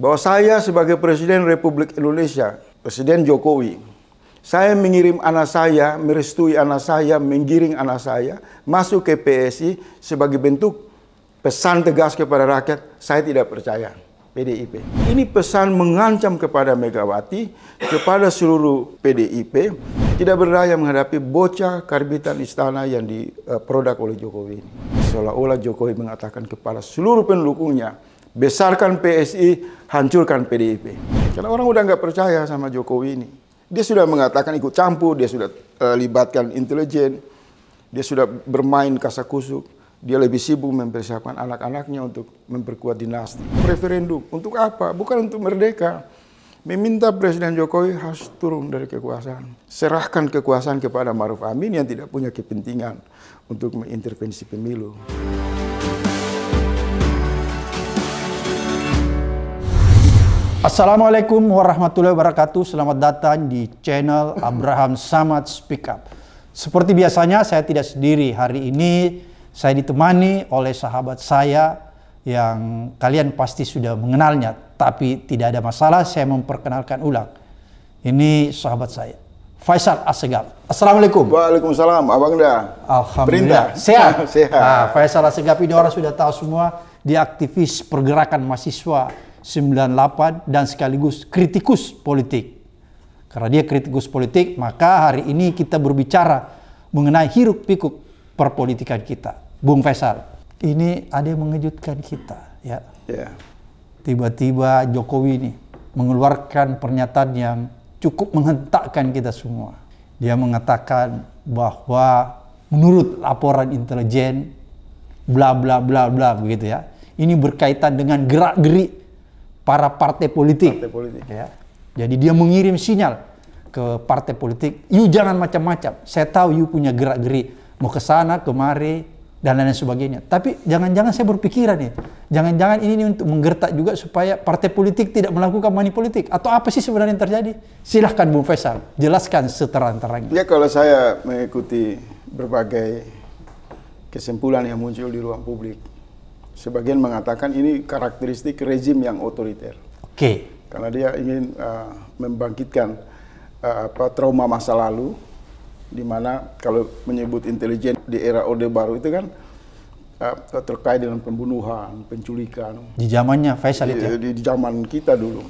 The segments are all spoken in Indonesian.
bahwa saya sebagai Presiden Republik Indonesia, Presiden Jokowi, saya mengirim anak saya, merestui anak saya, menggiring anak saya masuk ke PSI sebagai bentuk pesan tegas kepada rakyat, saya tidak percaya. PDIP. Ini pesan mengancam kepada Megawati, kepada seluruh PDIP, tidak berdaya menghadapi bocah karbitan istana yang diproduk oleh Jokowi. Seolah-olah Jokowi mengatakan kepada seluruh pendukungnya, besarkan PSI, hancurkan PDIP. Karena orang udah nggak percaya sama Jokowi ini. Dia sudah mengatakan ikut campur, dia sudah uh, libatkan intelijen, dia sudah bermain kasakusuk dia lebih sibuk mempersiapkan anak-anaknya untuk memperkuat dinasti. Referendum untuk apa? Bukan untuk merdeka. Meminta Presiden Jokowi harus turun dari kekuasaan. Serahkan kekuasaan kepada Maruf Amin yang tidak punya kepentingan untuk mengintervensi pemilu. Assalamualaikum warahmatullahi wabarakatuh. Selamat datang di channel Abraham Samad Speak Up. Seperti biasanya saya tidak sendiri. Hari ini saya ditemani oleh sahabat saya yang kalian pasti sudah mengenalnya, tapi tidak ada masalah saya memperkenalkan ulang. Ini sahabat saya, Faisal Asegap. Assalamualaikum. Waalaikumsalam, Abang dah. Alhamdulillah. Perintah. Sehat. Sehat. Nah, Faisal Asegap ini orang sudah tahu semua, dia aktivis pergerakan mahasiswa 98 dan sekaligus kritikus politik. Karena dia kritikus politik, maka hari ini kita berbicara mengenai hiruk pikuk perpolitikan kita. Bung Faisal, ini ada yang mengejutkan kita ya. Yeah. Tiba-tiba Jokowi ini mengeluarkan pernyataan yang cukup menghentakkan kita semua. Dia mengatakan bahwa menurut laporan intelijen bla bla bla bla begitu ya. Ini berkaitan dengan gerak-gerik para partai politik. Partai politik. Ya. Jadi dia mengirim sinyal ke partai politik, "You jangan macam-macam. Saya tahu you punya gerak-gerik mau ke sana kemari dan lain sebagainya. Tapi jangan-jangan saya berpikiran nih, jangan-jangan ini untuk menggertak juga supaya partai politik tidak melakukan money politik atau apa sih sebenarnya yang terjadi? Silahkan Bung Faisal, jelaskan seterang-terangnya. Ya kalau saya mengikuti berbagai kesimpulan yang muncul di ruang publik, sebagian mengatakan ini karakteristik rezim yang otoriter. Oke. Karena dia ingin uh, membangkitkan uh, apa trauma masa lalu di mana kalau menyebut intelijen di era Orde Baru itu kan uh, terkait dengan pembunuhan, penculikan. Di zamannya Faisal itu ya? Di, di zaman kita dulu.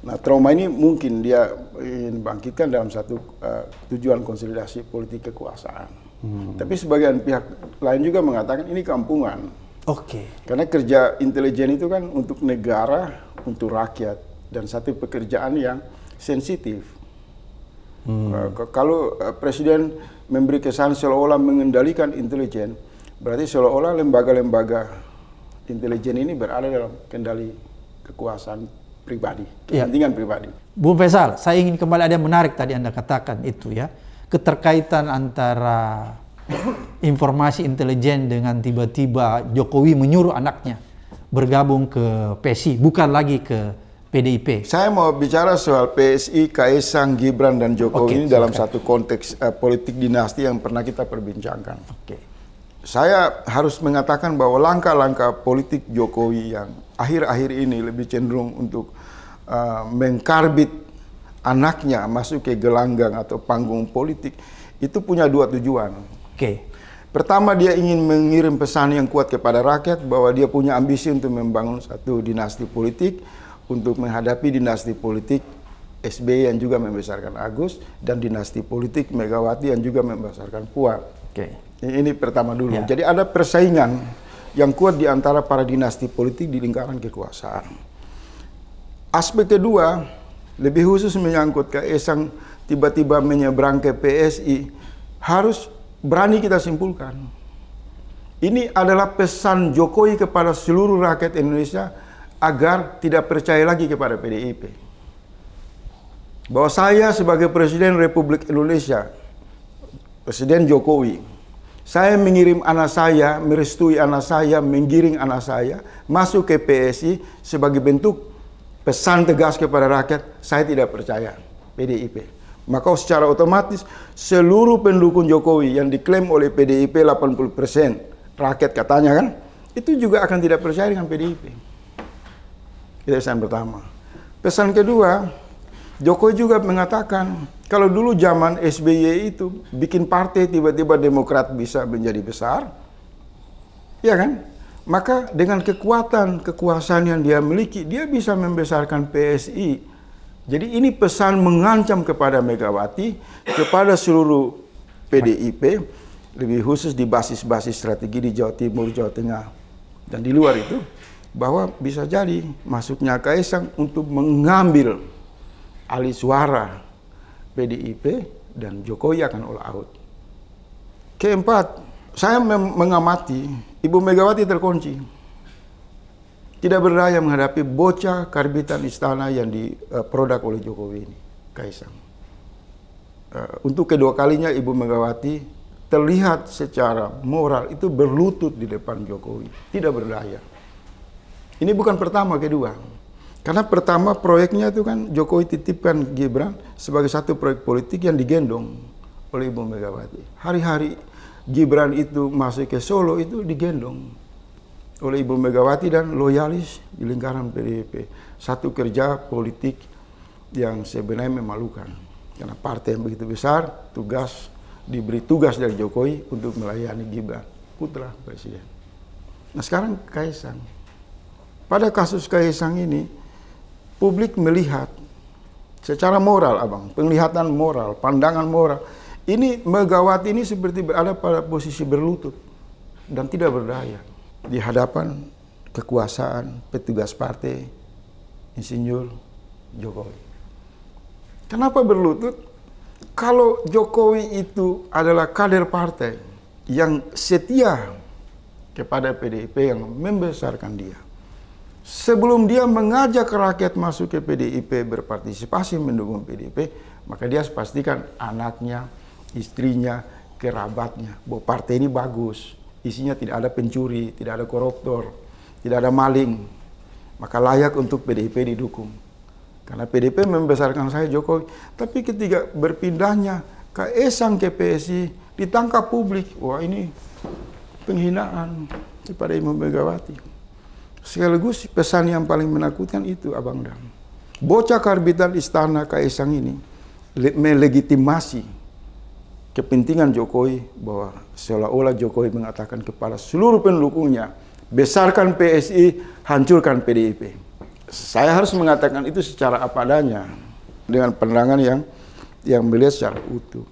Nah trauma ini mungkin dia ingin bangkitkan dalam satu uh, tujuan konsolidasi politik kekuasaan. Hmm. Tapi sebagian pihak lain juga mengatakan ini kampungan. Oke. Okay. Karena kerja intelijen itu kan untuk negara, untuk rakyat dan satu pekerjaan yang sensitif. Hmm. Uh, kalau uh, presiden memberi kesan seolah-olah mengendalikan intelijen, berarti seolah-olah lembaga-lembaga intelijen ini berada dalam kendali kekuasaan pribadi, iya. kepentingan ya. pribadi. Bu Faisal, saya ingin kembali ada yang menarik tadi Anda katakan itu ya, keterkaitan antara informasi intelijen dengan tiba-tiba Jokowi menyuruh anaknya bergabung ke PSI, bukan lagi ke PDIP. Saya mau bicara soal PSI, Kaisang, Gibran dan Jokowi okay, ini dalam satu konteks uh, politik dinasti yang pernah kita perbincangkan. Oke. Okay. Saya harus mengatakan bahwa langkah-langkah politik Jokowi yang akhir-akhir ini lebih cenderung untuk uh, mengkarbit anaknya masuk ke gelanggang atau panggung politik itu punya dua tujuan. Oke. Okay. Pertama dia ingin mengirim pesan yang kuat kepada rakyat bahwa dia punya ambisi untuk membangun satu dinasti politik untuk menghadapi dinasti politik SBY yang juga membesarkan Agus dan dinasti politik Megawati yang juga membesarkan Puan. Oke. Okay. Ini pertama dulu. Ya. Jadi ada persaingan yang kuat di antara para dinasti politik di lingkaran kekuasaan. Aspek kedua, lebih khusus menyangkut Kaisang tiba-tiba menyeberang ke PSI, harus berani kita simpulkan. Ini adalah pesan Jokowi kepada seluruh rakyat Indonesia agar tidak percaya lagi kepada PDIP. Bahwa saya sebagai Presiden Republik Indonesia, Presiden Jokowi, saya mengirim anak saya, merestui anak saya, menggiring anak saya masuk ke PSI sebagai bentuk pesan tegas kepada rakyat, saya tidak percaya PDIP. Maka secara otomatis seluruh pendukung Jokowi yang diklaim oleh PDIP 80% rakyat katanya kan, itu juga akan tidak percaya dengan PDIP. Itu pesan pertama. Pesan kedua, Jokowi juga mengatakan kalau dulu zaman SBY itu bikin partai tiba-tiba Demokrat bisa menjadi besar, ya kan? Maka dengan kekuatan kekuasaan yang dia miliki, dia bisa membesarkan PSI. Jadi ini pesan mengancam kepada Megawati, kepada seluruh PDIP, lebih khusus di basis-basis strategi di Jawa Timur, Jawa Tengah, dan di luar itu, bahwa bisa jadi masuknya Kaisang untuk mengambil alih suara PDIP dan Jokowi akan all out. Keempat, saya mengamati Ibu Megawati terkunci. Tidak berdaya menghadapi bocah karbitan istana yang diproduk uh, oleh Jokowi ini, Kaisang. Uh, untuk kedua kalinya Ibu Megawati terlihat secara moral itu berlutut di depan Jokowi, tidak berdaya. Ini bukan pertama, kedua. Karena pertama proyeknya itu kan Jokowi titipkan Gibran sebagai satu proyek politik yang digendong oleh Ibu Megawati. Hari-hari Gibran itu masuk ke Solo itu digendong oleh Ibu Megawati dan loyalis di lingkaran PDIP. Satu kerja politik yang sebenarnya memalukan. Karena partai yang begitu besar, tugas diberi tugas dari Jokowi untuk melayani Gibran, putra presiden. Nah sekarang Kaisang. Pada kasus Kaisang ini, publik melihat secara moral, abang, penglihatan moral, pandangan moral. Ini Megawati ini seperti berada pada posisi berlutut dan tidak berdaya di hadapan kekuasaan petugas partai Insinyur Jokowi. Kenapa berlutut? Kalau Jokowi itu adalah kader partai yang setia kepada PDIP yang membesarkan dia sebelum dia mengajak rakyat masuk ke PDIP berpartisipasi mendukung PDIP, maka dia pastikan anaknya, istrinya, kerabatnya bahwa partai ini bagus, isinya tidak ada pencuri, tidak ada koruptor, tidak ada maling, maka layak untuk PDIP didukung. Karena PDIP membesarkan saya Jokowi, tapi ketika berpindahnya ke Esang ke PSI ditangkap publik, wah ini penghinaan kepada Ibu Megawati. Sekaligus pesan yang paling menakutkan itu Abang Dam. Bocah karbitan istana Kaisang ini melegitimasi kepentingan Jokowi bahwa seolah-olah Jokowi mengatakan kepada seluruh pendukungnya, besarkan PSI, hancurkan PDIP. Saya harus mengatakan itu secara apa adanya dengan pandangan yang yang melihat secara utuh.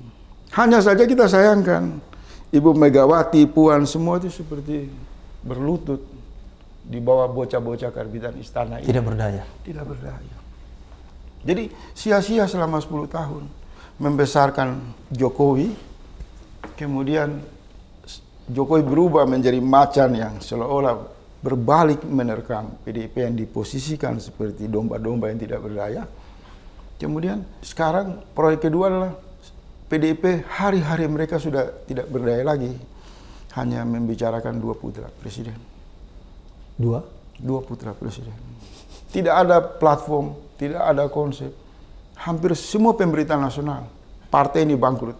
Hanya saja kita sayangkan Ibu Megawati, Puan semua itu seperti berlutut di bawah bocah-bocah karbitan istana ini. Tidak berdaya. Tidak berdaya. Jadi sia-sia selama 10 tahun membesarkan Jokowi, kemudian Jokowi berubah menjadi macan yang seolah-olah berbalik menerkam PDIP yang diposisikan seperti domba-domba yang tidak berdaya. Kemudian sekarang proyek kedua adalah PDIP hari-hari mereka sudah tidak berdaya lagi. Hanya membicarakan dua putra presiden. Dua? Dua putra presiden. Tidak ada platform, tidak ada konsep. Hampir semua pemberitaan nasional, partai ini bangkrut.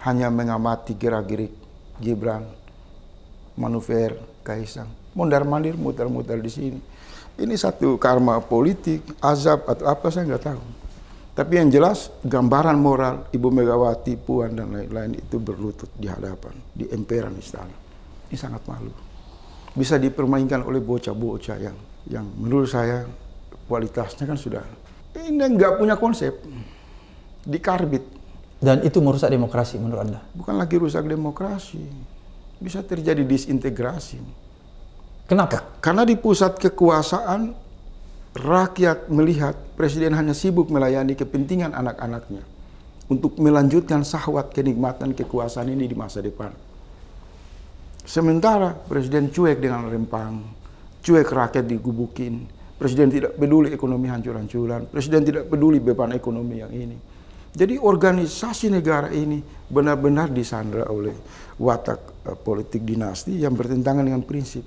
Hanya mengamati gerak-gerik Gibran, manuver, Kaisang. Mondar mandir, muter-muter di sini. Ini satu karma politik, azab atau apa saya nggak tahu. Tapi yang jelas gambaran moral Ibu Megawati, Puan dan lain-lain itu berlutut di hadapan, di emperan istana. Ini sangat malu bisa dipermainkan oleh bocah-bocah yang yang menurut saya kualitasnya kan sudah ini nggak punya konsep. Dikarbit. Dan itu merusak demokrasi menurut anda? Bukan lagi rusak demokrasi. Bisa terjadi disintegrasi. Kenapa? Karena di pusat kekuasaan rakyat melihat presiden hanya sibuk melayani kepentingan anak-anaknya untuk melanjutkan sahwat kenikmatan kekuasaan ini di masa depan. Sementara presiden cuek dengan rempang, cuek rakyat digubukin, presiden tidak peduli ekonomi hancur-hancuran, presiden tidak peduli beban ekonomi yang ini. Jadi organisasi negara ini benar-benar disandra oleh watak uh, politik dinasti yang bertentangan dengan prinsip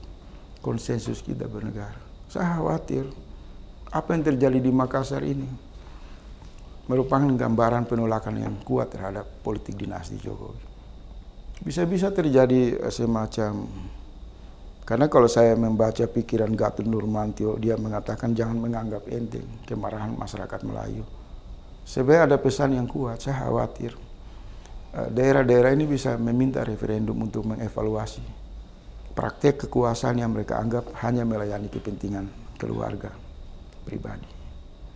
konsensus kita bernegara. Saya khawatir apa yang terjadi di Makassar ini merupakan gambaran penolakan yang kuat terhadap politik dinasti Jokowi bisa-bisa terjadi eh, semacam Karena kalau saya membaca pikiran Gatot Nurmantio, dia mengatakan jangan menganggap enteng kemarahan masyarakat Melayu. Sebenarnya ada pesan yang kuat, saya khawatir eh, daerah-daerah ini bisa meminta referendum untuk mengevaluasi praktek kekuasaan yang mereka anggap hanya melayani kepentingan keluarga pribadi.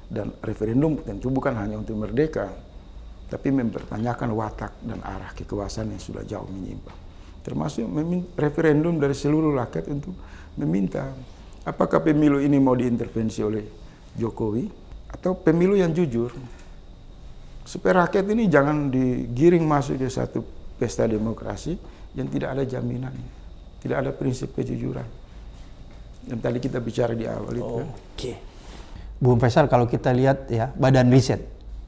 Dan referendum tentu bukan hanya untuk merdeka, tapi mempertanyakan watak dan arah kekuasaan yang sudah jauh menyimpang termasuk referendum dari seluruh rakyat untuk meminta apakah pemilu ini mau diintervensi oleh Jokowi atau pemilu yang jujur supaya rakyat ini jangan digiring masuk ke satu pesta demokrasi yang tidak ada jaminan, tidak ada prinsip kejujuran. Yang tadi kita bicara di awal itu. Oke. Okay. Bung Faisal kalau kita lihat ya Badan Riset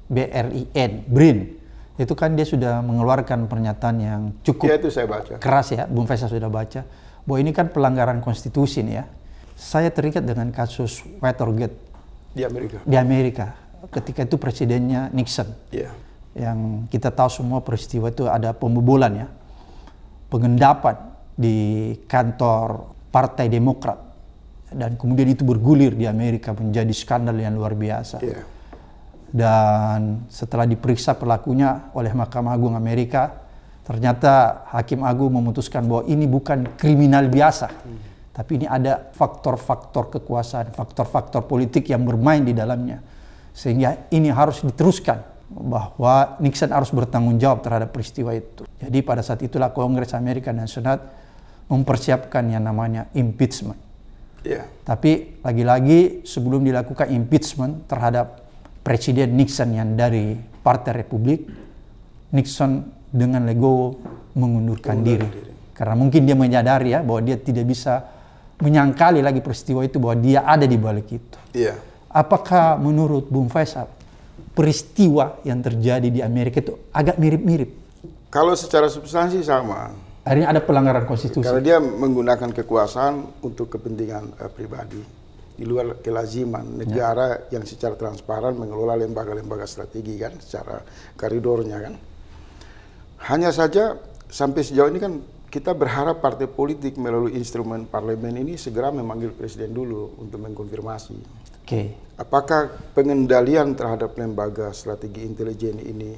BRIN BRIN itu kan dia sudah mengeluarkan pernyataan yang cukup ya, itu saya baca. keras ya, Bung Faisal sudah baca, bahwa ini kan pelanggaran konstitusi nih ya. Saya terikat dengan kasus Watergate di Amerika. Di Amerika, ketika itu presidennya Nixon. Yeah. Yang kita tahu semua peristiwa itu ada pembobolan ya, pengendapan di kantor Partai Demokrat dan kemudian itu bergulir di Amerika menjadi skandal yang luar biasa. Yeah dan setelah diperiksa pelakunya oleh Mahkamah Agung Amerika, ternyata Hakim Agung memutuskan bahwa ini bukan kriminal biasa, hmm. tapi ini ada faktor-faktor kekuasaan, faktor-faktor politik yang bermain di dalamnya. Sehingga ini harus diteruskan bahwa Nixon harus bertanggung jawab terhadap peristiwa itu. Jadi pada saat itulah Kongres Amerika dan Senat mempersiapkan yang namanya impeachment. Yeah. Tapi lagi-lagi sebelum dilakukan impeachment terhadap Presiden Nixon yang dari Partai Republik, Nixon dengan legowo mengundurkan diri. diri. Karena mungkin dia menyadari ya bahwa dia tidak bisa menyangkali lagi peristiwa itu bahwa dia ada di balik itu. Iya. Apakah menurut Bung Faisal peristiwa yang terjadi di Amerika itu agak mirip-mirip? Kalau secara substansi sama. Ini ada pelanggaran konstitusi. Karena dia menggunakan kekuasaan untuk kepentingan uh, pribadi di luar kelaziman negara ya. yang secara transparan mengelola lembaga-lembaga strategi kan secara koridornya kan. Hanya saja sampai sejauh ini kan kita berharap partai politik melalui instrumen parlemen ini segera memanggil presiden dulu untuk mengkonfirmasi. Oke. Okay. Apakah pengendalian terhadap lembaga strategi intelijen ini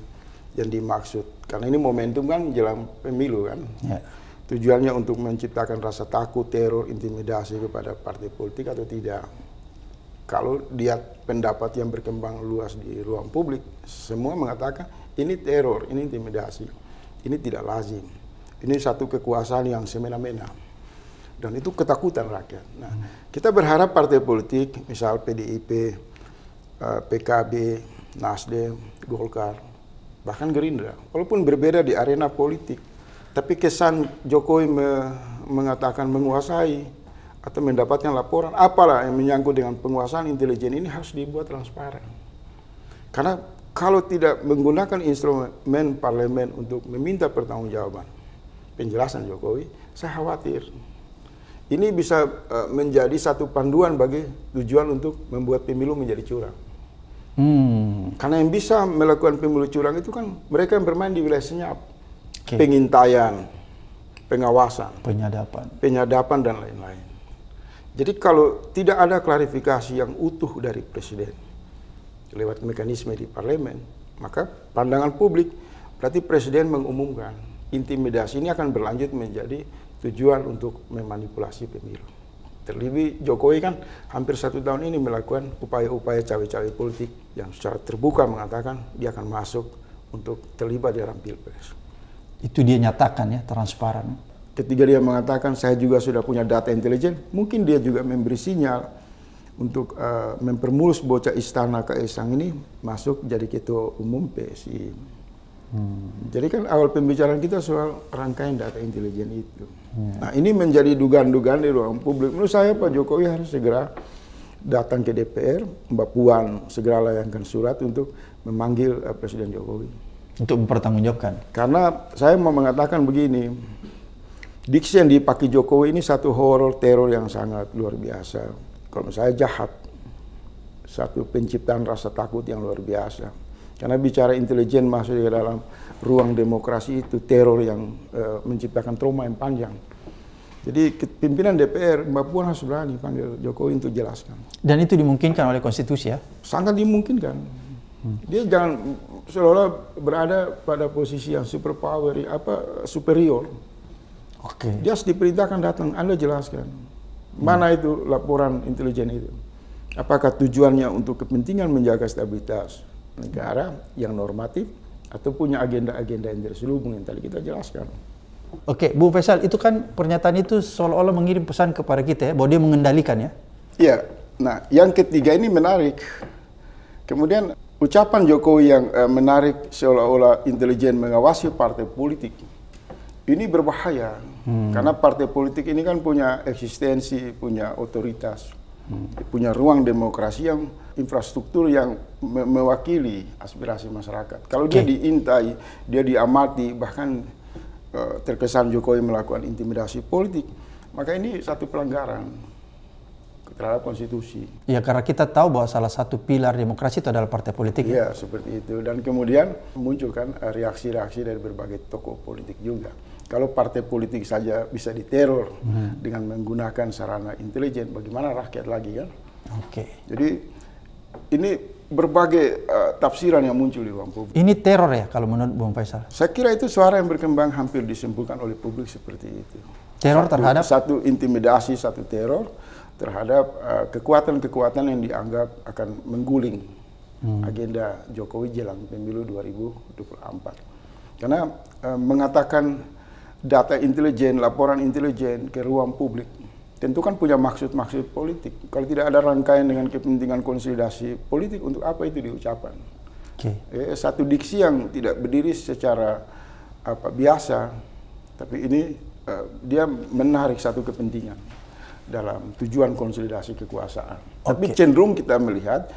yang dimaksud? Karena ini momentum kan jelang pemilu kan. Ya tujuannya untuk menciptakan rasa takut, teror, intimidasi kepada partai politik atau tidak. Kalau lihat pendapat yang berkembang luas di ruang publik, semua mengatakan ini teror, ini intimidasi, ini tidak lazim. Ini satu kekuasaan yang semena-mena. Dan itu ketakutan rakyat. Nah, kita berharap partai politik, misal PDIP, eh, PKB, Nasdem, Golkar, bahkan Gerindra, walaupun berbeda di arena politik, tapi kesan Jokowi me mengatakan menguasai atau mendapatkan laporan apalah yang menyangkut dengan penguasaan intelijen ini harus dibuat transparan. Karena kalau tidak menggunakan instrumen parlemen untuk meminta pertanggungjawaban penjelasan Jokowi, saya khawatir ini bisa uh, menjadi satu panduan bagi tujuan untuk membuat pemilu menjadi curang. Hmm. Karena yang bisa melakukan pemilu curang itu kan mereka yang bermain di wilayah senyap okay. pengintaian, pengawasan, penyadapan, penyadapan dan lain-lain. Jadi kalau tidak ada klarifikasi yang utuh dari presiden lewat mekanisme di parlemen, maka pandangan publik berarti presiden mengumumkan intimidasi ini akan berlanjut menjadi tujuan untuk memanipulasi pemilu. Terlebih Jokowi kan hampir satu tahun ini melakukan upaya-upaya cawe-cawe politik yang secara terbuka mengatakan dia akan masuk untuk terlibat dalam pilpres. Itu dia nyatakan ya, transparan. Ketika dia mengatakan saya juga sudah punya data intelijen, mungkin dia juga memberi sinyal untuk uh, mempermulus bocah istana Kaisang ini masuk jadi ketua umum PSI. Hmm. Jadi kan awal pembicaraan kita soal rangkaian data intelijen itu. Hmm. Nah ini menjadi dugaan-dugaan di ruang publik. Menurut saya Pak Jokowi harus segera datang ke DPR, Mbak Puan segera layangkan surat untuk memanggil uh, Presiden Jokowi untuk mempertanggungjawabkan. Karena saya mau mengatakan begini, diksi yang dipakai Jokowi ini satu horor teror yang sangat luar biasa. Kalau saya jahat, satu penciptaan rasa takut yang luar biasa. Karena bicara intelijen masuk ke dalam ruang demokrasi itu teror yang uh, menciptakan trauma yang panjang. Jadi pimpinan DPR Mbak Puan harus berani panggil Jokowi untuk jelaskan. Dan itu dimungkinkan oleh konstitusi ya. Sangat dimungkinkan. Dia jangan seolah berada pada posisi yang super power, apa superior. Oke. Dia harus diperintahkan datang, Anda jelaskan. Mana itu laporan intelijen itu? Apakah tujuannya untuk kepentingan menjaga stabilitas negara yang normatif atau punya agenda-agenda yang terselubung yang tadi kita jelaskan? Oke, Bung Faisal, itu kan pernyataan itu seolah-olah mengirim pesan kepada kita ya, bahwa dia mengendalikan ya. Iya. Nah, yang ketiga ini menarik. Kemudian ucapan Jokowi yang eh, menarik seolah-olah intelijen mengawasi partai politik ini berbahaya. Karena partai politik ini kan punya eksistensi, punya otoritas, punya ruang demokrasi yang infrastruktur yang me- mewakili aspirasi masyarakat. Kalau dia diintai, dia diamati, bahkan eh, terkesan Jokowi melakukan intimidasi politik, maka ini satu pelanggaran terhadap konstitusi. Ya karena kita tahu bahwa salah satu pilar demokrasi itu adalah partai politik. ya. Iya, seperti itu. Dan kemudian muncul kan eh, reaksi-reaksi dari berbagai tokoh politik juga. Kalau partai politik saja bisa diteror dengan menggunakan sarana intelijen, bagaimana rakyat lagi kan? Oke. Jadi ini berbagai eh, tafsiran yang muncul di ruang publik. Ini teror ya kalau menurut Bung Faisal. Saya kira itu suara yang berkembang hampir disimpulkan oleh publik seperti itu. Teror Satu- terhadap satu intimidasi, satu teror terhadap eh, kekuatan-kekuatan yang dianggap akan mengguling agenda Jokowi jelang pemilu 2024. Karena eh, mengatakan data intelijen, laporan intelijen ke ruang publik tentu kan punya maksud-maksud politik. Kalau tidak ada rangkaian dengan kepentingan konsolidasi politik, untuk apa itu diucapkan? Oke. Eh, satu diksi yang tidak berdiri secara apa biasa, tapi ini eh, dia menarik satu kepentingan dalam tujuan konsolidasi kekuasaan. Tapi Oke. cenderung kita melihat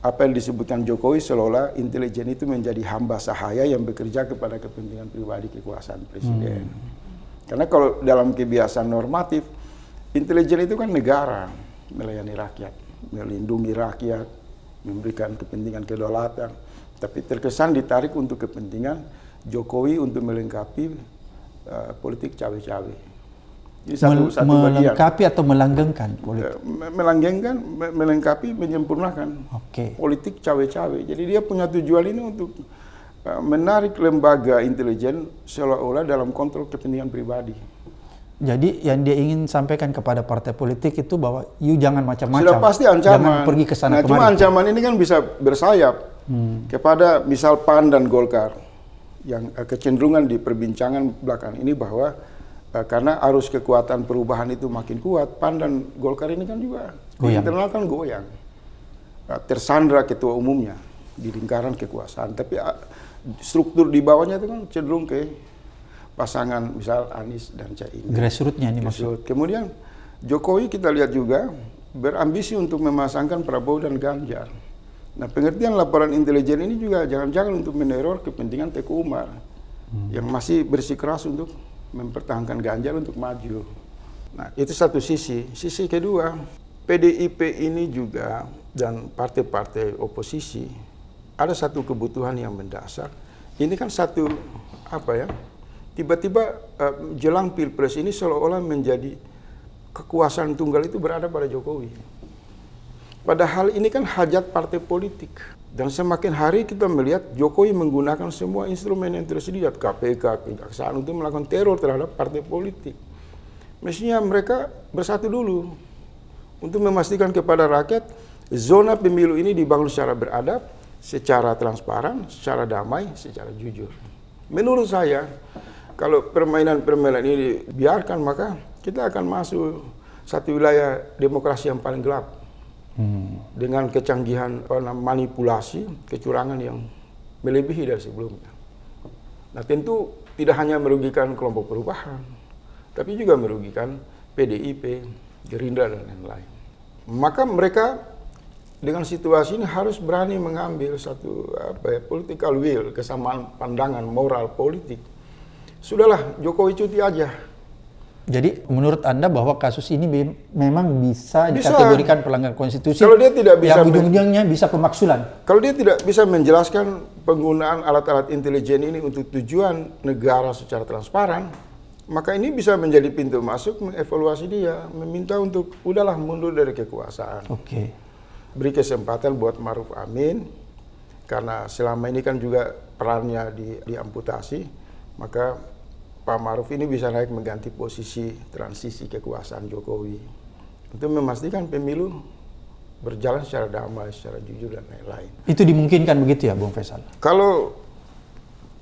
apa yang disebutkan Jokowi seolah intelijen itu menjadi hamba sahaya yang bekerja kepada kepentingan pribadi kekuasaan presiden. Karena kalau dalam kebiasaan normatif, intelijen itu kan negara melayani rakyat, melindungi rakyat, memberikan kepentingan kedaulatan. Tapi terkesan ditarik untuk kepentingan Jokowi untuk melengkapi eh, politik cawe-cawe. Satu, Mel- satu bagian. melengkapi atau melanggengkan politik. Eh, me- melanggengkan, me- melengkapi, menyempurnakan Oke. politik cawe-cawe. Jadi dia punya tujuan ini untuk uh, menarik lembaga intelijen seolah-olah dalam kontrol kepentingan pribadi. Jadi yang dia ingin sampaikan kepada partai politik itu bahwa you jangan macam-macam. Sudah pasti Jangan ancaman. pergi ke sana nah, cuma kemari. ancaman ini kan bisa bersayap kepada misal PAN dan Golkar yang uh, kecenderungan di perbincangan belakang ini bahwa uh, karena arus kekuatan perubahan itu makin kuat, PAN dan Golkar ini kan juga di Goyang. internal kan goyang. Uh, tersandra ketua umumnya di lingkaran kekuasaan, tapi uh, struktur di bawahnya itu kan cenderung ke pasangan misal Anies dan Caimin. Grassroots-nya ini maksud. Kemudian Jokowi kita lihat juga berambisi untuk memasangkan Prabowo dan Ganjar. Nah pengertian laporan intelijen ini juga jangan-jangan untuk meneror kepentingan Teguh Umar yang masih bersikeras untuk mempertahankan Ganjar untuk maju. Nah itu satu sisi. Sisi kedua PDIP ini juga dan partai-partai oposisi ada satu kebutuhan yang mendasar. Ini kan satu apa ya? Tiba-tiba eh, jelang pilpres ini seolah-olah menjadi kekuasaan tunggal itu berada pada Jokowi. Padahal ini kan hajat partai politik. Dan semakin hari kita melihat Jokowi menggunakan semua instrumen yang tersedia, KPK, kejaksaan untuk melakukan teror terhadap partai politik. Mestinya mereka bersatu dulu untuk memastikan kepada rakyat zona pemilu ini dibangun secara beradab, secara transparan, secara damai, secara jujur. Menurut saya, kalau permainan-permainan ini dibiarkan maka kita akan masuk satu wilayah demokrasi yang paling gelap dengan kecanggihan manipulasi, kecurangan yang melebihi dari sebelumnya. Nah tentu tidak hanya merugikan kelompok perubahan, tapi juga merugikan PDIP, Gerindra dan lain-lain. Maka mereka dengan situasi ini harus berani mengambil satu apa ya, political will, kesamaan pandangan moral politik. Sudahlah Jokowi cuti aja. Jadi menurut Anda bahwa kasus ini be- memang bisa, Bisa. dikategorikan pelanggaran konstitusi Kalau dia tidak bisa yang ujung-ujungnya bisa pemaksulan. Kalau dia tidak bisa menjelaskan penggunaan alat-alat intelijen ini untuk tujuan negara secara transparan, maka ini bisa menjadi pintu masuk mengevaluasi dia, meminta untuk udahlah mundur dari kekuasaan. Oke. Beri kesempatan buat Maruf Amin karena selama ini kan juga perannya di diamputasi, maka Pak Maruf ini bisa naik mengganti posisi transisi kekuasaan Jokowi untuk memastikan pemilu berjalan secara damai, secara jujur dan lain-lain. Itu dimungkinkan begitu ya, Bung Faisal? Kalau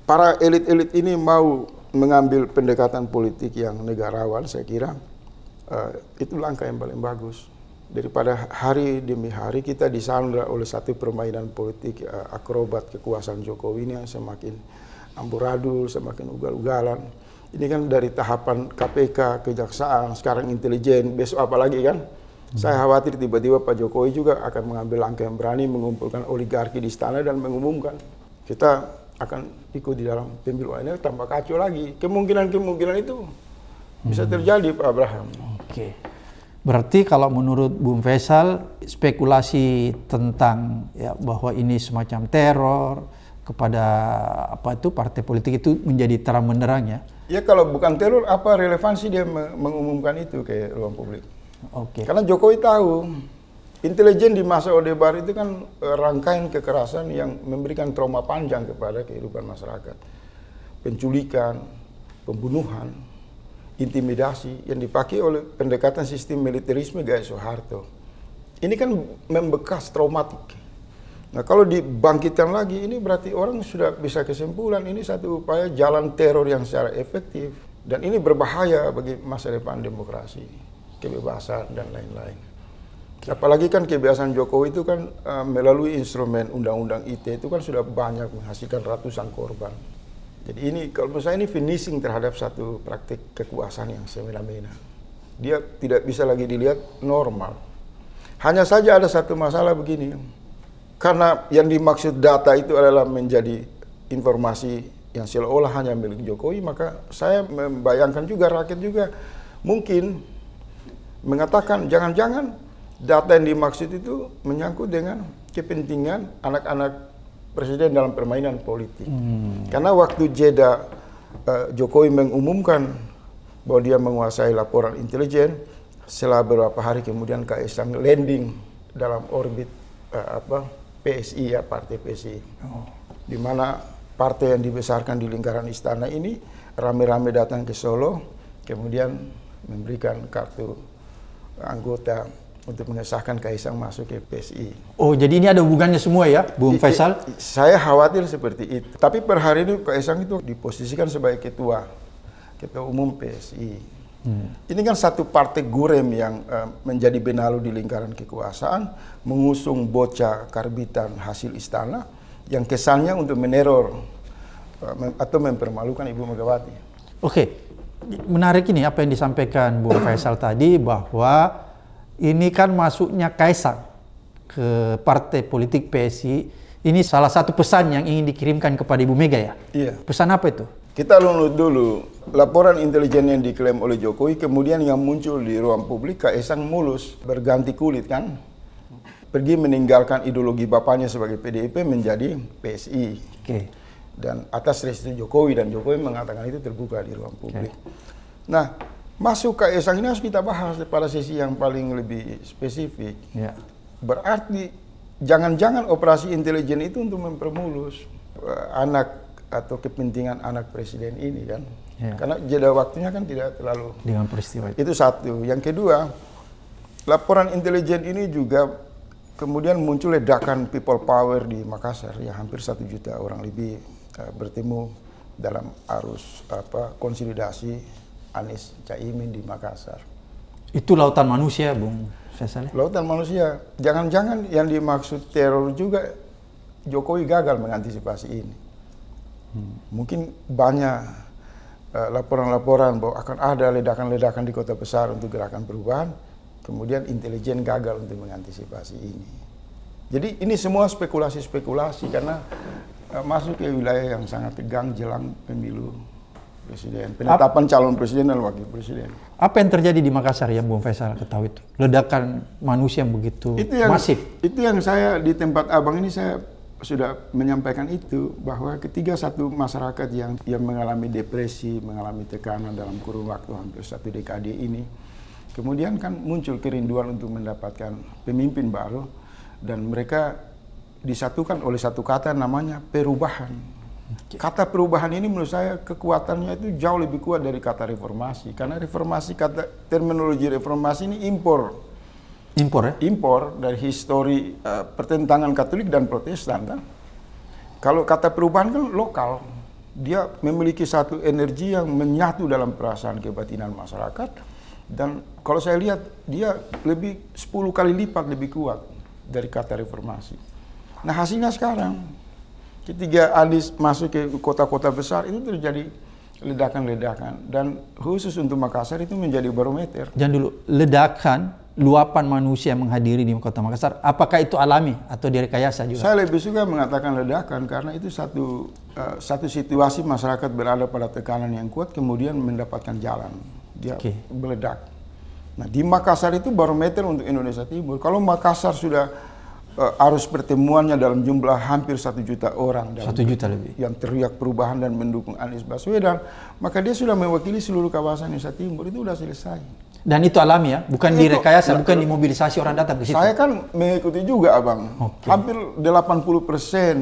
para elit-elit ini mau mengambil pendekatan politik yang negarawan, saya kira uh, itu langkah yang paling bagus. Daripada hari demi hari kita disandra oleh satu permainan politik uh, akrobat kekuasaan Jokowi ini yang semakin amburadul, semakin ugal-ugalan. Ini kan dari tahapan KPK, kejaksaan, sekarang intelijen, besok apa lagi kan? Saya khawatir tiba-tiba Pak Jokowi juga akan mengambil langkah yang berani mengumpulkan oligarki di istana dan mengumumkan kita akan ikut di dalam pemilu ini tambah kacau lagi. Kemungkinan-kemungkinan itu bisa hmm. terjadi Pak Abraham. Oke. Berarti kalau menurut Bung Faisal spekulasi tentang ya bahwa ini semacam teror kepada apa itu partai politik itu menjadi terang benderang ya. Ya kalau bukan teror apa relevansi dia mengumumkan itu ke ruang publik? Oke. Karena Jokowi tahu Intelijen di masa Orde Baru itu kan eh, rangkaian kekerasan yang memberikan trauma panjang kepada kehidupan masyarakat. Penculikan, pembunuhan, intimidasi yang dipakai oleh pendekatan sistem militerisme gaya Soeharto. Ini kan membekas traumatik. Nah kalau dibangkitkan lagi ini berarti orang sudah bisa kesimpulan ini satu upaya jalan teror yang secara efektif. Dan ini berbahaya bagi masa depan demokrasi, kebebasan dan lain-lain. Apalagi kan kebiasaan Jokowi itu kan uh, melalui instrumen undang-undang IT itu kan sudah banyak menghasilkan ratusan korban. Jadi ini kalau menurut saya ini finishing terhadap satu praktik kekuasaan yang semena-mena. Dia tidak bisa lagi dilihat normal. Hanya saja ada satu masalah begini. Karena yang dimaksud data itu adalah menjadi informasi yang seolah-olah hanya milik Jokowi, maka saya membayangkan juga rakyat juga mungkin mengatakan jangan-jangan data yang dimaksud itu menyangkut dengan kepentingan anak-anak presiden dalam permainan politik. Hmm. Karena waktu jeda uh, Jokowi mengumumkan bahwa dia menguasai laporan intelijen, setelah beberapa hari kemudian Kaisang landing dalam orbit uh, apa PSI ya partai PSI, oh. di mana partai yang dibesarkan di lingkaran istana ini rame-rame datang ke Solo, kemudian memberikan kartu anggota untuk mengesahkan Kaisang masuk ke PSI. Oh, jadi ini ada hubungannya semua ya, Bung Faisal? Saya khawatir seperti itu. Tapi per hari ini Kaisang itu diposisikan sebagai ketua, ketua umum PSI. Hmm. Ini kan satu partai gurem yang uh, menjadi benalu di lingkaran kekuasaan, mengusung bocah karbitan hasil istana, yang kesannya untuk meneror uh, atau mempermalukan Ibu Megawati. Oke, menarik ini apa yang disampaikan Bung Faisal tadi bahwa ini kan masuknya Kaisang ke partai politik PSI. Ini salah satu pesan yang ingin dikirimkan kepada Ibu Mega ya? Iya. Pesan apa itu? Kita lunut dulu laporan intelijen yang diklaim oleh Jokowi, kemudian yang muncul di ruang publik, Kaisang mulus, berganti kulit kan. Pergi meninggalkan ideologi bapaknya sebagai PDIP menjadi PSI. Oke. Okay. Dan atas restu Jokowi, dan Jokowi mengatakan itu terbuka di ruang publik. Okay. Nah, masuk ke esang ini harus kita bahas pada sesi yang paling lebih spesifik. Ya. Berarti jangan-jangan operasi intelijen itu untuk mempermulus uh, anak atau kepentingan anak presiden ini kan. Ya. Karena jeda waktunya kan tidak terlalu dengan peristiwa itu. Itu satu. Yang kedua, laporan intelijen ini juga kemudian muncul ledakan people power di Makassar yang hampir satu juta orang lebih uh, bertemu dalam arus apa konsolidasi Anies Caimin di Makassar. Itu lautan manusia, Bung Faisal? Lautan manusia. Jangan-jangan yang dimaksud teror juga Jokowi gagal mengantisipasi ini. Hmm. Mungkin banyak uh, laporan-laporan bahwa akan ada ledakan-ledakan di kota besar untuk gerakan perubahan, kemudian intelijen gagal untuk mengantisipasi ini. Jadi ini semua spekulasi-spekulasi karena uh, masuk ke wilayah yang sangat tegang jelang pemilu presiden, penetapan Ap calon presiden dan wakil presiden. Apa yang terjadi di Makassar yang Bung Faisal ketahui itu? Ledakan manusia yang begitu itu yang, masif. Itu yang saya di tempat abang ini saya sudah menyampaikan itu bahwa ketiga satu masyarakat yang yang mengalami depresi, mengalami tekanan dalam kurun waktu hampir satu dekade ini, kemudian kan muncul kerinduan untuk mendapatkan pemimpin baru dan mereka disatukan oleh satu kata namanya perubahan. Kata perubahan ini menurut saya kekuatannya itu jauh lebih kuat dari kata reformasi karena reformasi kata terminologi reformasi ini impor Impor ya? impor dari histori uh, pertentangan Katolik dan Protestan kan. Kalau kata perubahan kan lokal, dia memiliki satu energi yang menyatu dalam perasaan kebatinan masyarakat dan kalau saya lihat dia lebih 10 kali lipat lebih kuat dari kata reformasi. Nah hasilnya sekarang ketika Anies masuk ke kota-kota besar itu terjadi ledakan-ledakan dan khusus untuk Makassar itu menjadi barometer. Jangan dulu ledakan luapan manusia yang menghadiri di kota Makassar, apakah itu alami atau direkayasa juga? Saya lebih suka mengatakan ledakan karena itu satu uh, satu situasi masyarakat berada pada tekanan yang kuat kemudian mendapatkan jalan dia okay. meledak. Nah di Makassar itu barometer untuk Indonesia Timur. Kalau Makassar sudah uh, arus pertemuannya dalam jumlah hampir satu juta orang satu juta lebih yang teriak perubahan dan mendukung Anies Baswedan, maka dia sudah mewakili seluruh kawasan Indonesia Timur itu sudah selesai. Dan itu alami ya, bukan itu, direkayasa, bukan dimobilisasi orang datang ke situ. Saya kan mengikuti juga abang. Okay. Hampir 80 persen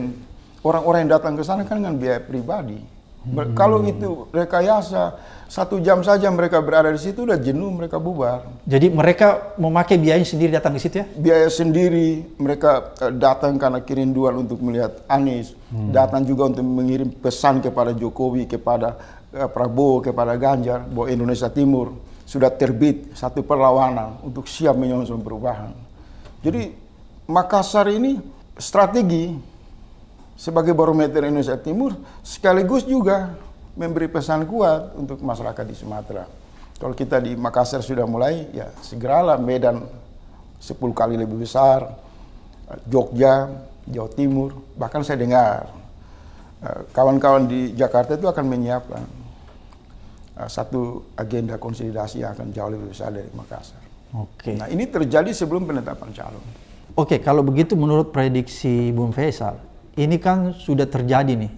orang-orang yang datang ke sana kan dengan biaya pribadi. Hmm. Kalau itu rekayasa, satu jam saja mereka berada di situ udah jenuh mereka bubar. Jadi mereka memakai biaya sendiri datang ke situ ya? Biaya sendiri, mereka uh, datang karena kerinduan untuk melihat Anies, hmm. datang juga untuk mengirim pesan kepada Jokowi, kepada uh, Prabowo, kepada Ganjar, bahwa Indonesia Timur sudah terbit satu perlawanan untuk siap menyongsong perubahan. Jadi Makassar ini strategi sebagai barometer Indonesia Timur sekaligus juga memberi pesan kuat untuk masyarakat di Sumatera. Kalau kita di Makassar sudah mulai, ya segeralah Medan 10 kali lebih besar, Jogja, Jawa Timur, bahkan saya dengar eh, kawan-kawan di Jakarta itu akan menyiapkan uh, satu agenda konsolidasi yang akan jauh lebih besar dari Makassar. Oke. Okay. Nah ini terjadi sebelum penetapan calon. Oke, okay, kalau begitu menurut prediksi Bung Faisal, ini kan sudah terjadi nih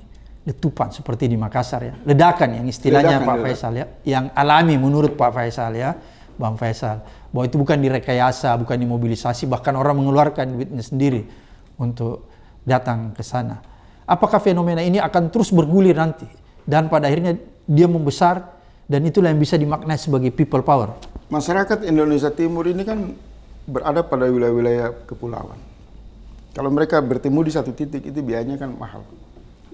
letupan seperti di Makassar ya, ledakan yang istilahnya ledakan, Pak ledakan. Faisal ya, yang alami menurut Pak Faisal ya, Bang Faisal, bahwa itu bukan direkayasa, bukan dimobilisasi, bahkan orang mengeluarkan duitnya sendiri untuk datang ke sana. Apakah fenomena ini akan terus bergulir nanti dan pada akhirnya dia membesar dan itulah yang bisa dimaknai sebagai people power. Masyarakat Indonesia Timur ini kan berada pada wilayah-wilayah kepulauan. Kalau mereka bertemu di satu titik itu biayanya kan mahal.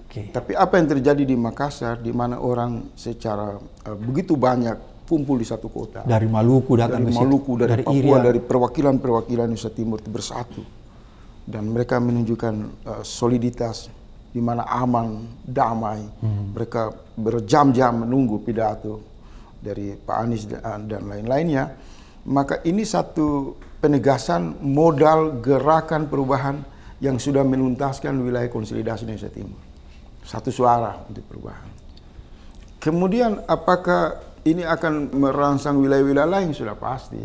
Okay. Tapi apa yang terjadi di Makassar, di mana orang secara uh, begitu banyak kumpul di satu kota. Dari Maluku datang dari ke Maluku, dari, dari Papua, Iria. dari perwakilan-perwakilan Indonesia Timur itu bersatu. Dan mereka menunjukkan uh, soliditas di mana aman, damai. Hmm. Mereka berjam-jam menunggu pidato dari Pak Anies dan lain-lainnya. Maka ini satu penegasan modal gerakan perubahan yang sudah menuntaskan wilayah konsolidasi Indonesia Timur. Satu suara untuk perubahan. Kemudian apakah ini akan merangsang wilayah-wilayah lain sudah pasti.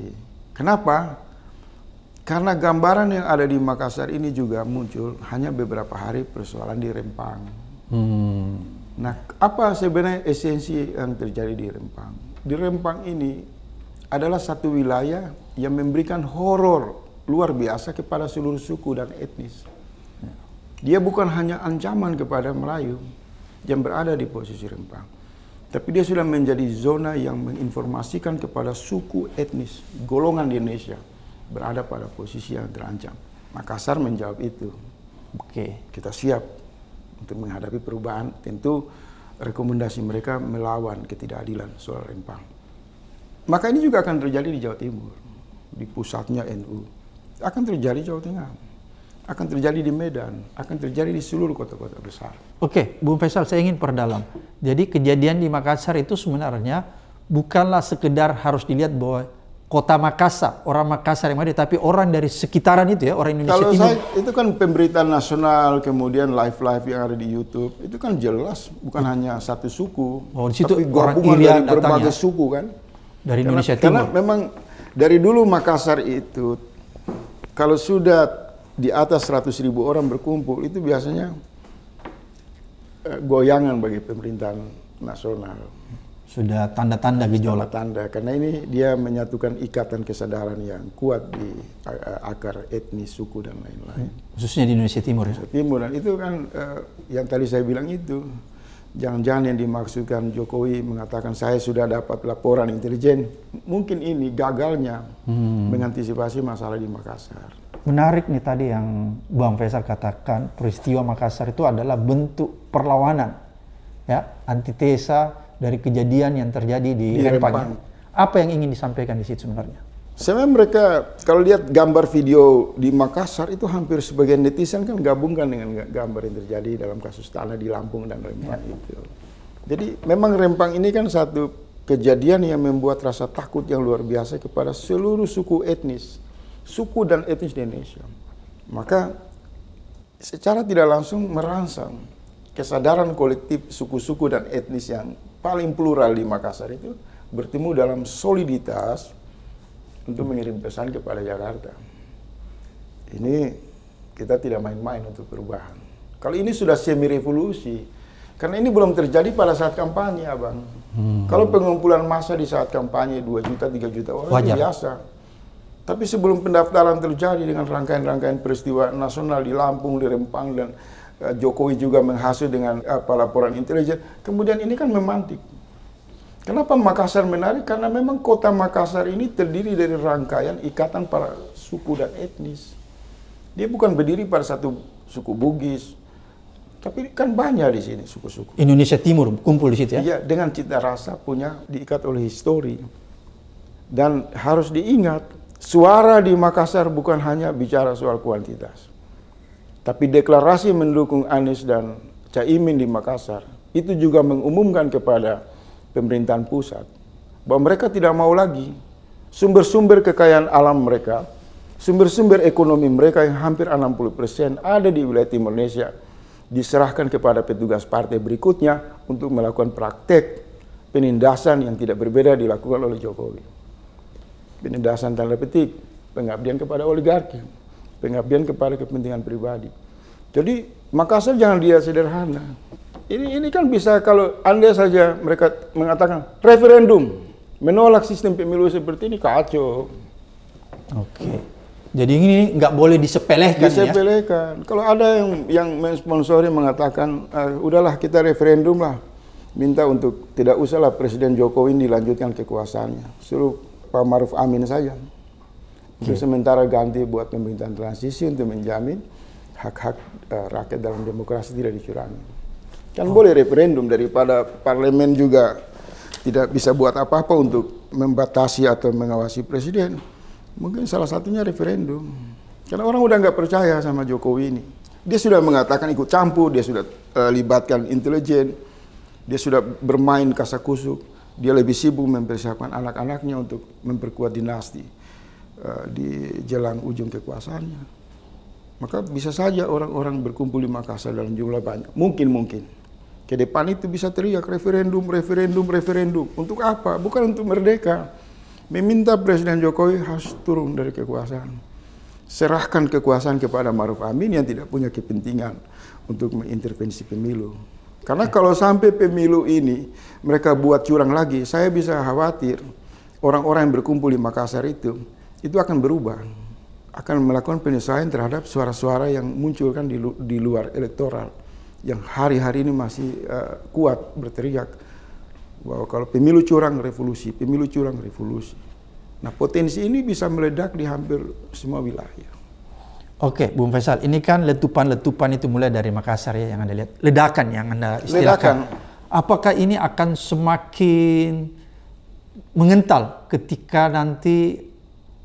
Kenapa? Karena gambaran yang ada di Makassar ini juga muncul hanya beberapa hari persoalan di Rempang. Hmm. Nah, apa sebenarnya esensi yang terjadi di Rempang? Di Rempang ini adalah satu wilayah yang memberikan horor luar biasa kepada seluruh suku dan etnis. Dia bukan hanya ancaman kepada Melayu yang berada di posisi Rempang. Tapi dia sudah menjadi zona yang menginformasikan kepada suku etnis, golongan di Indonesia berada pada posisi yang terancam. Makassar menjawab itu. Oke, kita siap untuk menghadapi perubahan. Tentu rekomendasi mereka melawan ketidakadilan soal rempang. Maka ini juga akan terjadi di Jawa Timur, di pusatnya NU. Akan terjadi di Jawa Tengah, akan terjadi di Medan, akan terjadi di seluruh kota-kota besar. Oke, Bung Faisal, saya ingin perdalam. Jadi kejadian di Makassar itu sebenarnya bukanlah sekedar harus dilihat bahwa kota Makassar, orang Makassar yang ada, tapi orang dari sekitaran itu ya, orang Indonesia Kalau Timur. Saya, itu kan pemberitaan nasional, kemudian live-live yang ada di YouTube, itu kan jelas bukan hanya satu suku, oh, di situ tapi gabungan dari berbagai suku kan. Dari Indonesia karena, Timur. Karena memang dari dulu Makassar itu, kalau sudah di atas 100 ribu orang berkumpul itu biasanya eh, goyangan bagi pemerintahan nasional. Sudah tanda-tanda gejolak. Tanda karena ini dia menyatukan ikatan kesadaran yang kuat di akar etnis, suku dan lain-lain. Khususnya di Indonesia Timur ya. Timur dan itu kan eh, yang tadi saya bilang itu jangan-jangan yang dimaksudkan Jokowi mengatakan saya sudah dapat laporan intelijen mungkin ini gagalnya mengantisipasi masalah di Makassar. Menarik nih tadi yang Bang Faisal katakan peristiwa Makassar itu adalah bentuk perlawanan ya antitesa dari kejadian yang terjadi di, Di Rempang. Rempang. Apa yang ingin disampaikan di situ sebenarnya? Sebenarnya mereka kalau lihat gambar video di Makassar itu hampir sebagian netizen kan gabungkan dengan gambar yang terjadi dalam kasus tanah di Lampung dan Rempang itu. Jadi memang Rempang ini kan satu kejadian yang membuat rasa takut yang luar biasa kepada seluruh suku etnis, suku dan etnis di Indonesia. Maka secara tidak langsung merangsang kesadaran kolektif suku-suku dan etnis yang paling plural di Makassar itu bertemu dalam soliditas untuk mengirim pesan kepada Jakarta. Ini kita tidak main-main untuk perubahan. Kalau ini sudah semi revolusi, karena ini belum terjadi pada saat kampanye, abang. Kalau pengumpulan massa di saat kampanye 2 juta, 3 juta orang Wajar. biasa. Tapi sebelum pendaftaran terjadi dengan rangkaian-rangkaian peristiwa nasional di Lampung, di Rempang, dan Jokowi juga menghasut dengan apa laporan intelijen, kemudian ini kan memantik. Kenapa Makassar menarik? Karena memang kota Makassar ini terdiri dari rangkaian ikatan para suku dan etnis. Dia bukan berdiri pada satu suku Bugis, tapi kan banyak di sini suku-suku. Indonesia Timur kumpul di situ ya. Iya, dengan cita rasa punya diikat oleh histori. Dan harus diingat, suara di Makassar bukan hanya bicara soal kuantitas. Tapi deklarasi mendukung Anies dan Caimin di Makassar itu juga mengumumkan kepada pemerintahan pusat bahwa mereka tidak mau lagi sumber-sumber kekayaan alam mereka, sumber-sumber ekonomi mereka yang hampir 60% ada di wilayah Timur Indonesia diserahkan kepada petugas partai berikutnya untuk melakukan praktek penindasan yang tidak berbeda dilakukan oleh Jokowi. Penindasan tanda petik, pengabdian kepada oligarki, pengabdian kepada kepentingan pribadi. Jadi Makassar jangan dia sederhana. Ini ini kan bisa kalau anda saja mereka mengatakan referendum menolak sistem pemilu seperti ini kacau. Oke. Jadi ini nggak boleh disepelekan ya. Disepelekan. Kalau ada yang yang mensponsori mengatakan "Ah, udahlah kita referendum lah, minta untuk tidak usahlah Presiden Jokowi dilanjutkan kekuasaannya, suruh Pak Maruf Amin saja. Untuk sementara ganti buat pemerintahan transisi untuk menjamin hak-hak eh, rakyat dalam demokrasi tidak dicurangi. Kan boleh referendum daripada parlemen juga tidak bisa buat apa-apa untuk membatasi atau mengawasi presiden. Mungkin salah satunya referendum. Karena orang udah nggak percaya sama Jokowi ini. Dia sudah mengatakan ikut campur, dia sudah eh, libatkan intelijen, dia sudah bermain kasakusuk, dia lebih sibuk mempersiapkan anak-anaknya untuk memperkuat dinasti eh, di jelang ujung kekuasaannya. Maka bisa saja orang-orang berkumpul di Makassar dalam jumlah banyak. Mungkin, mungkin. Ke depan itu bisa teriak referendum, referendum, referendum. Untuk apa? Bukan untuk merdeka. Meminta Presiden Jokowi harus turun dari kekuasaan. Serahkan kekuasaan kepada Maruf Amin yang tidak punya kepentingan untuk mengintervensi pemilu. Karena kalau sampai pemilu ini mereka buat curang lagi, saya bisa khawatir orang-orang yang berkumpul di Makassar itu, itu akan berubah. Akan melakukan penyesuaian terhadap suara-suara yang muncul kan di, lu- di luar elektoral. Yang hari-hari ini masih eh, kuat berteriak bahwa kalau pemilu curang revolusi, pemilu curang revolusi. Nah potensi ini bisa meledak di hampir semua wilayah. Oke, Bung Faisal, ini kan letupan-letupan itu mulai dari Makassar ya yang Anda lihat. Ledakan yang Anda istilahkan. Ledakan. Apakah ini akan semakin mengental ketika nanti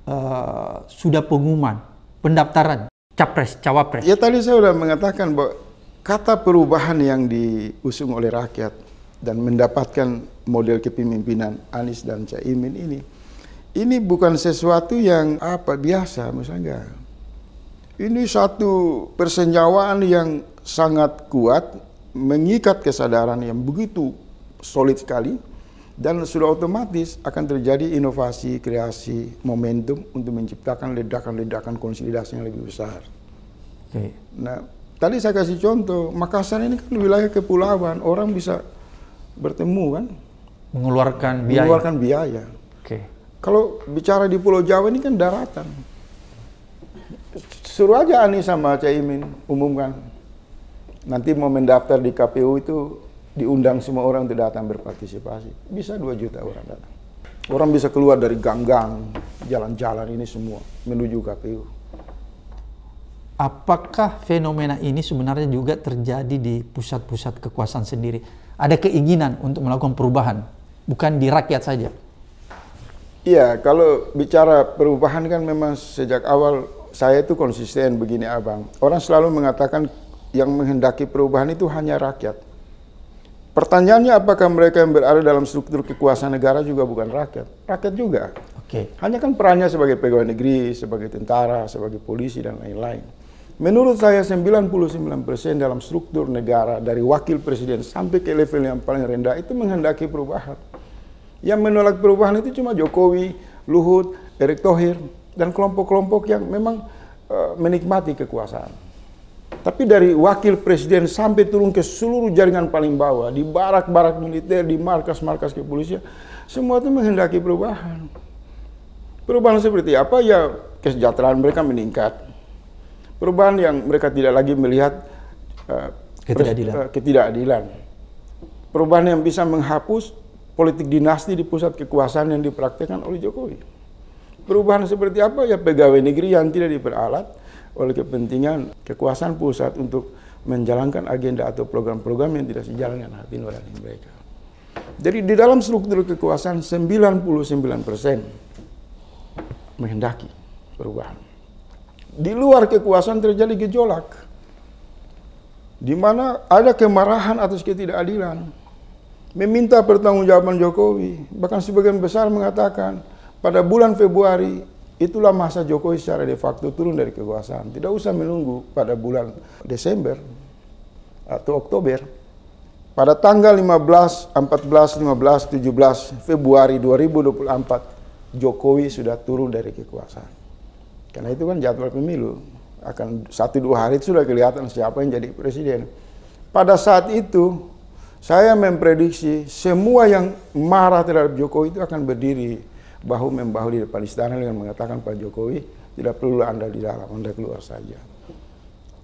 eh, sudah pengumuman pendaftaran capres, cawapres? Ya tadi saya sudah mengatakan bahwa kata perubahan yang diusung oleh rakyat dan mendapatkan model kepemimpinan Anies dan Caimin ini, ini bukan sesuatu yang apa biasa, misalnya. Ini satu persenjawaan yang sangat kuat, mengikat kesadaran yang begitu solid sekali, dan sudah otomatis akan terjadi inovasi, kreasi, momentum untuk menciptakan ledakan-ledakan konsolidasi yang lebih besar. Oke. Nah, tadi saya kasih contoh, Makassar ini kan wilayah kepulauan, orang bisa bertemu kan, Mengeluarkan biaya. mengeluarkan biaya. Oke. Kalau bicara di Pulau Jawa ini kan daratan. Suruh aja Ani sama Caimin umumkan. Nanti mau mendaftar di KPU itu diundang semua orang untuk datang berpartisipasi. Bisa 2 juta orang datang. Orang bisa keluar dari gang-gang, jalan-jalan ini semua menuju KPU. Apakah fenomena ini sebenarnya juga terjadi di pusat-pusat kekuasaan sendiri? Ada keinginan untuk melakukan perubahan, bukan di rakyat saja. Iya, kalau bicara perubahan kan memang sejak awal saya itu konsisten begini abang. Orang selalu mengatakan yang menghendaki perubahan itu hanya rakyat. Pertanyaannya apakah mereka yang berada dalam struktur kekuasaan negara juga bukan rakyat? Rakyat juga. Oke. Hanya kan perannya sebagai pegawai negeri, sebagai tentara, sebagai polisi dan lain-lain. Menurut saya 99% dalam struktur negara dari wakil presiden sampai ke level yang paling rendah itu menghendaki perubahan. Yang menolak perubahan itu cuma Jokowi, Luhut, Erick Thohir dan kelompok-kelompok yang memang uh, menikmati kekuasaan. Tapi dari wakil presiden sampai turun ke seluruh jaringan paling bawah, di barak-barak militer, di markas-markas kepolisian, semua itu menghendaki perubahan. Perubahan seperti apa? Ya kesejahteraan mereka meningkat. Perubahan yang mereka tidak lagi melihat uh, Ketidakadilan. uh, ketidakadilan. Perubahan yang bisa menghapus politik dinasti di pusat kekuasaan yang dipraktekkan oleh Jokowi. Perubahan seperti apa? Ya pegawai negeri yang tidak diperalat oleh kepentingan kekuasaan pusat untuk menjalankan agenda atau program-program yang tidak sejalan dengan hati nurani mereka. Jadi di dalam struktur kekuasaan 99% menghendaki perubahan. Di luar kekuasaan terjadi gejolak. Di mana ada kemarahan atas ketidakadilan. Meminta pertanggungjawaban Jokowi. Bahkan sebagian besar mengatakan pada bulan Februari itulah masa Jokowi secara de facto turun dari kekuasaan. Tidak usah menunggu pada bulan Desember atau Oktober. Pada tanggal 15, 14, 15, 17 Februari 2024 Jokowi sudah turun dari kekuasaan. Karena itu kan jadwal pemilu akan satu dua hari sudah kelihatan siapa yang jadi presiden. Pada saat itu saya memprediksi semua yang marah terhadap Jokowi itu akan berdiri bahu membahu di depan istana dengan mengatakan Pak Jokowi tidak perlu anda di dalam, anda keluar saja.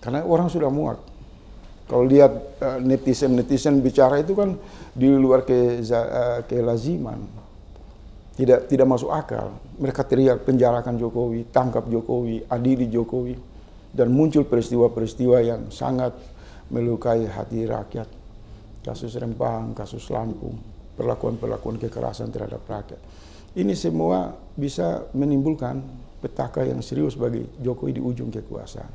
Karena orang sudah muak. Kalau lihat uh, netizen-netizen bicara itu kan di luar ke, uh, kelaziman tidak tidak masuk akal. Mereka teriak penjarakan Jokowi, tangkap Jokowi, adili Jokowi, dan muncul peristiwa-peristiwa yang sangat melukai hati rakyat. Kasus Rempang, kasus Lampung, perlakuan-perlakuan kekerasan terhadap rakyat. Ini semua bisa menimbulkan petaka yang serius bagi Jokowi di ujung kekuasaan.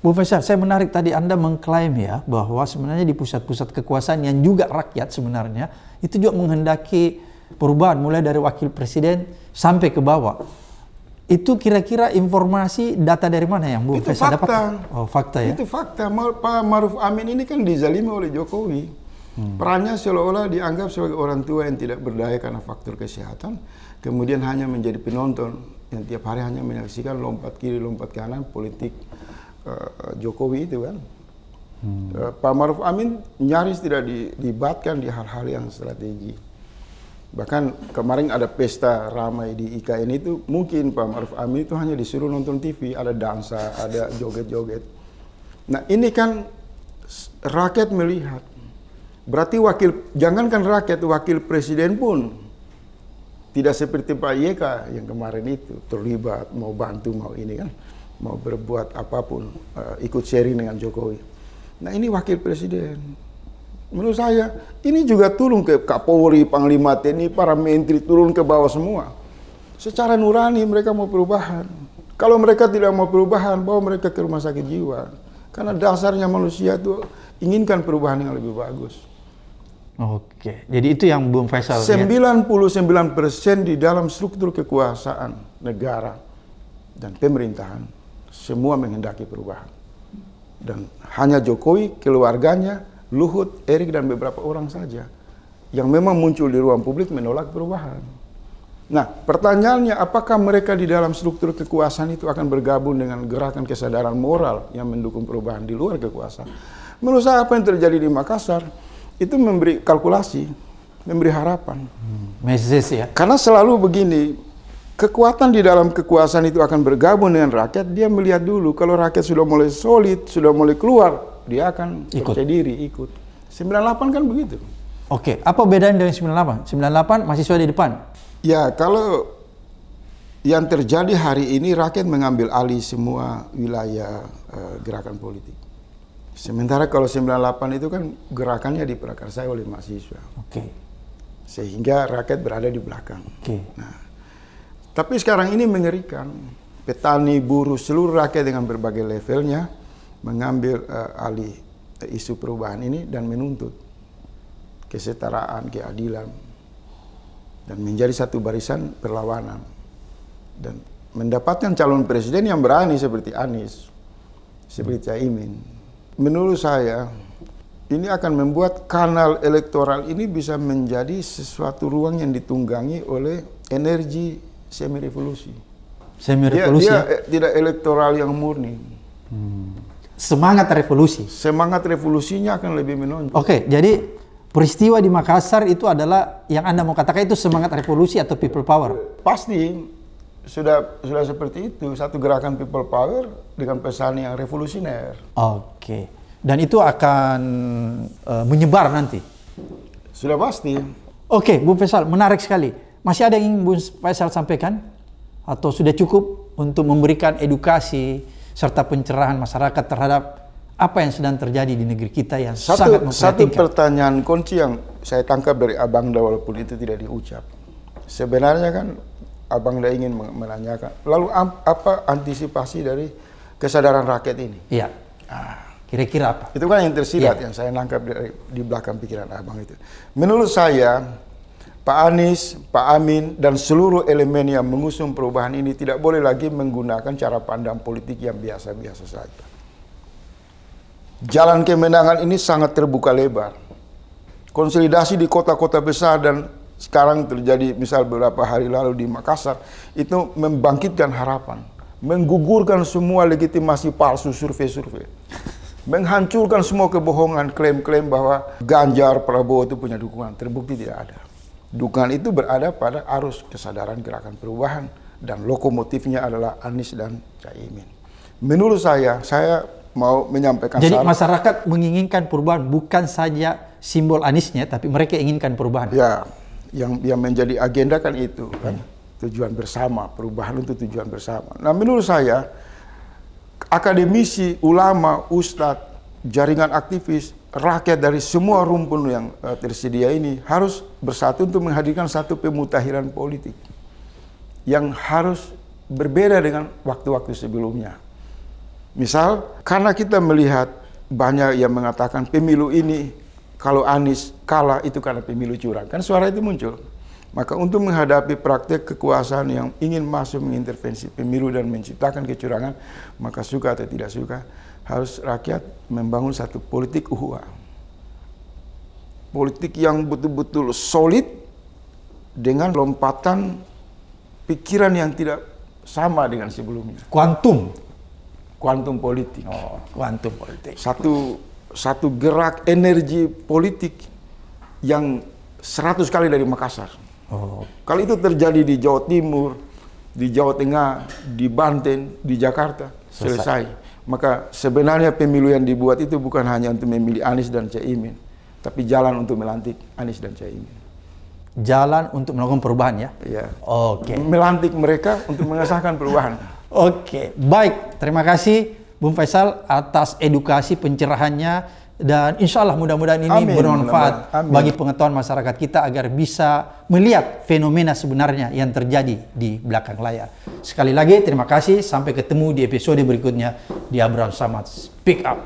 Bu Faisal, saya menarik tadi Anda mengklaim ya bahwa sebenarnya di pusat-pusat kekuasaan yang juga rakyat sebenarnya itu juga menghendaki perubahan mulai dari wakil presiden sampai ke bawah. Itu kira-kira informasi data dari mana yang Bu Itu Faisal fakta. dapat? Oh, fakta ya. Itu fakta. Pak Maruf Amin ini kan dizalimi oleh Jokowi. Perannya seolah-olah dianggap sebagai orang tua yang tidak berdaya karena faktor kesehatan. Kemudian hanya menjadi penonton yang tiap hari hanya menyaksikan lompat kiri, lompat kanan politik eh, Jokowi itu kan. Eh, Pak Maruf Amin nyaris tidak dilibatkan di hal-hal yang strategi. Bahkan kemarin ada pesta ramai di IKN itu, mungkin Pak Maruf Amin itu hanya disuruh nonton TV, ada dansa, ada joget-joget. Nah ini kan rakyat melihat. Berarti wakil, jangankan rakyat, wakil presiden pun tidak seperti Pak YK yang kemarin itu terlibat, mau bantu, mau ini kan, mau berbuat apa pun, eh, ikut sharing dengan Jokowi. Nah ini wakil presiden. Menurut saya ini juga turun ke Kapolri, Panglima TNI, para menteri turun ke bawah semua. Secara nurani mereka mau perubahan. Kalau mereka tidak mau perubahan, bawa mereka ke rumah sakit jiwa. Karena dasarnya manusia itu inginkan perubahan yang lebih bagus. Oke, jadi itu yang Bung Faisal lihat. 99% di dalam struktur kekuasaan negara dan pemerintahan semua menghendaki perubahan. Dan hanya Jokowi, keluarganya, Luhut, Erik dan beberapa orang saja yang memang muncul di ruang publik menolak perubahan. Nah, pertanyaannya apakah mereka di dalam struktur kekuasaan itu akan bergabung dengan gerakan kesadaran moral yang mendukung perubahan di luar kekuasaan? Menurut saya apa yang terjadi di Makassar itu memberi kalkulasi, memberi harapan. Hmm, ya. Karena selalu begini, kekuatan di dalam kekuasaan itu akan bergabung dengan rakyat, dia melihat dulu kalau rakyat sudah mulai solid, sudah mulai keluar, dia akan Ikut. percaya diri, ikut. 98 kan begitu. Oke, apa bedanya dengan 98? 98 mahasiswa di depan. Ya, kalau yang terjadi hari ini rakyat mengambil alih semua wilayah eh, gerakan politik. Sementara kalau 98 itu kan gerakannya diprakarsai oleh mahasiswa. Oke. Sehingga rakyat berada di belakang. Oke. Tapi sekarang ini mengerikan. Petani, buruh, seluruh rakyat dengan berbagai levelnya mengambil eh, alih eh, isu perubahan ini dan menuntut kesetaraan, keadilan, dan menjadi satu barisan perlawanan. Dan mendapatkan calon presiden yang berani seperti Anies, seperti Caimin. Menurut saya, ini akan membuat kanal elektoral ini bisa menjadi sesuatu ruang yang ditunggangi oleh energi semi revolusi. Semi Dia, revolusi. dia ya? eh, tidak elektoral yang murni. Semangat revolusi. Semangat revolusinya akan lebih menonjol. Oke, jadi peristiwa di Makassar itu adalah yang Anda mau katakan itu semangat revolusi atau people power. Pasti sudah sudah seperti itu satu gerakan people power dengan pesan yang revolusioner. Oke. Dan itu akan eh, menyebar nanti. Sudah pasti. Oke, Bung Faisal, menarik sekali. Masih ada yang ingin Bung Faisal sampaikan? Atau sudah cukup untuk memberikan edukasi serta pencerahan masyarakat terhadap apa yang sedang terjadi di negeri kita yang sangat Satu, satu memprihatinkan? pertanyaan kunci yang saya tangkap dari Abang Da walaupun itu tidak diucap. Sebenarnya kan Abang Da ingin men- menanyakan, lalu apa antisipasi dari kesadaran rakyat ini? Iya. Kira-kira apa? Itu kan yang tersirat Iya. yang saya nangkap dari, di belakang pikiran Abang itu. Menurut saya, Pak Anies, Pak Amin, dan seluruh elemen yang mengusung perubahan ini tidak boleh lagi menggunakan cara pandang politik yang biasa-biasa saja. Jalan kemenangan ini sangat terbuka lebar. Konsolidasi di kota-kota besar dan sekarang terjadi misal beberapa hari lalu di Makassar itu membangkitkan harapan, menggugurkan semua legitimasi palsu survei-survei, menghancurkan semua kebohongan klaim-klaim bahwa Ganjar Prabowo itu punya dukungan, terbukti tidak ada. Dukungan itu berada pada arus kesadaran gerakan perubahan dan lokomotifnya adalah Anies dan Caimin. Menurut saya, saya mau menyampaikan Jadi saran- masyarakat menginginkan perubahan bukan saja simbol Aniesnya, tapi mereka inginkan perubahan. Ya, yang yang menjadi agenda kan itu kan tujuan bersama, perubahan untuk tujuan bersama. Nah, menurut saya akademisi, ulama, ustadz, jaringan aktivis, rakyat dari semua rumpun yang eh, tersedia ini harus bersatu untuk menghadirkan satu pemutahiran politik yang harus berbeda dengan waktu-waktu sebelumnya. Misal, karena kita melihat banyak yang mengatakan pemilu ini kalau Anies kalah itu karena pemilu curang. Kan suara itu muncul. Maka untuk menghadapi praktek kekuasaan yang ingin masuk mengintervensi pemilu dan menciptakan kecurangan, maka suka atau tidak suka, harus rakyat membangun satu politik uhuah. Politik yang betul-betul solid dengan lompatan pikiran yang tidak sama dengan sebelumnya. Kuantum. Kuantum politik. Oh, kuantum politik. Satu satu gerak energi politik yang 100 kali dari Makassar. Oh, Kalau itu terjadi di Jawa Timur, di Jawa Tengah, di Banten, di Jakarta, selesai. Maka sebenarnya pemilu yang dibuat itu bukan hanya untuk memilih Anies dan Caimin, tapi jalan untuk melantik Anies dan Caimin. jalan untuk melakukan perubahan ya. Ya. Oke. Melantik mereka untuk mengesahkan perubahan. Oke, baik. Terima kasih Bung Faisal atas edukasi pencerahannya dan insya Allah mudah-mudahan ini Amin, bermanfaat. Amin. bagi pengetahuan masyarakat kita agar bisa melihat fenomena sebenarnya yang terjadi di belakang layar. Sekali lagi terima kasih. Sampai ketemu di episode berikutnya di Abraham Samad Speak Up.